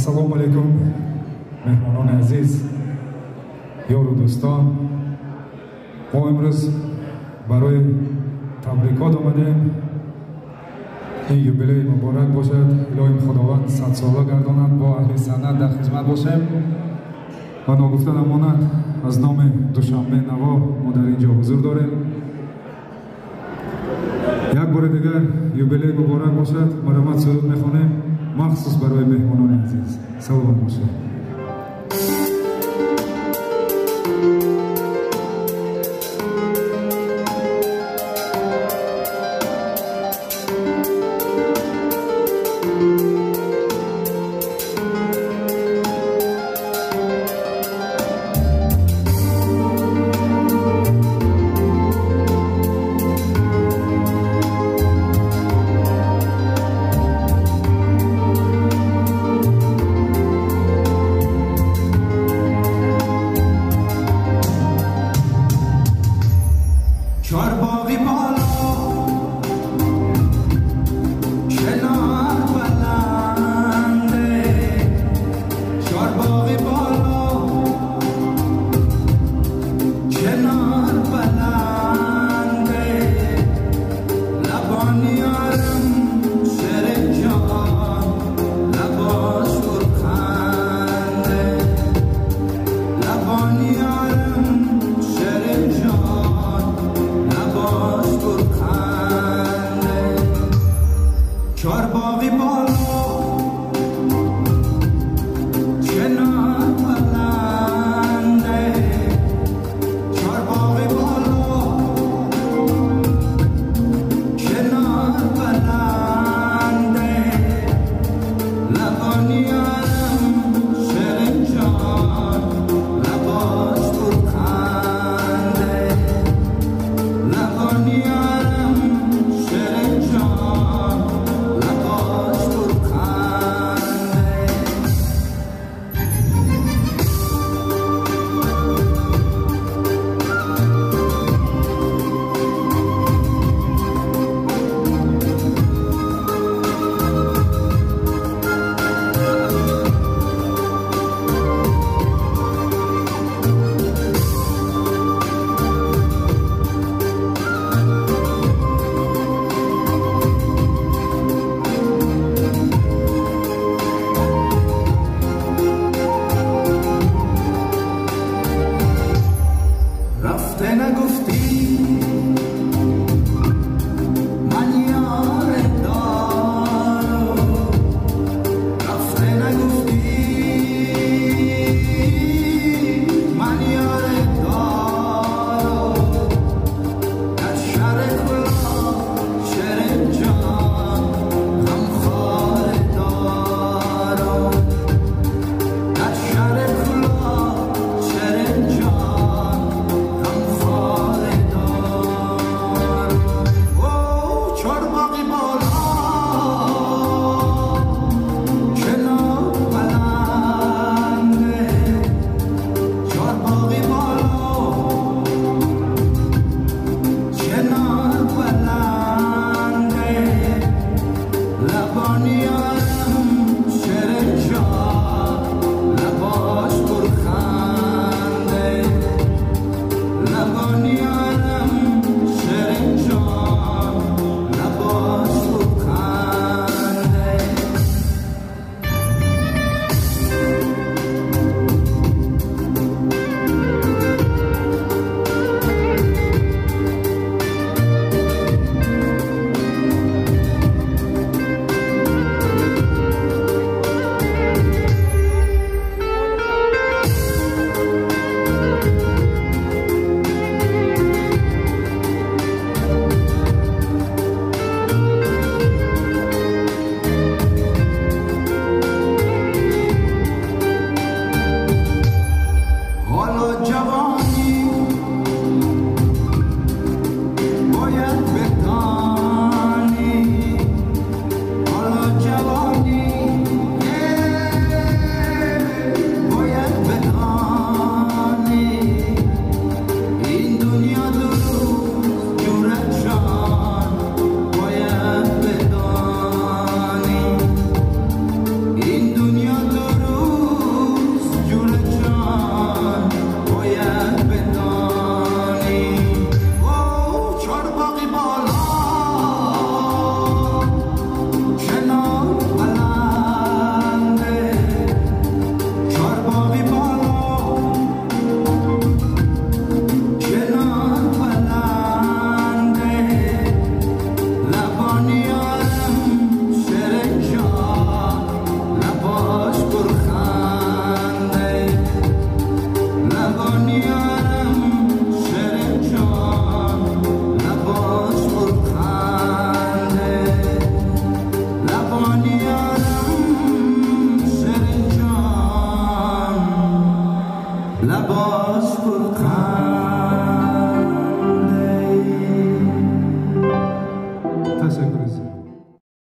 ассалому алайкум меҳмонони азиз ёру дӯстон. Мо имрӯз барои табрикот омадем. Ин юбилеи муборак бошад. Илоҳим худованд садсола гардонад бо аҳли санъат дар хизмат бошем. Ва ногуфта намонад аз номи душанбе наво мо дар ин ҷо ҳузур дорем. Як бори дигар юбилей муборак бошад. Марамат суруд мехонем махсус барои меҳмонони азиз саломат on your La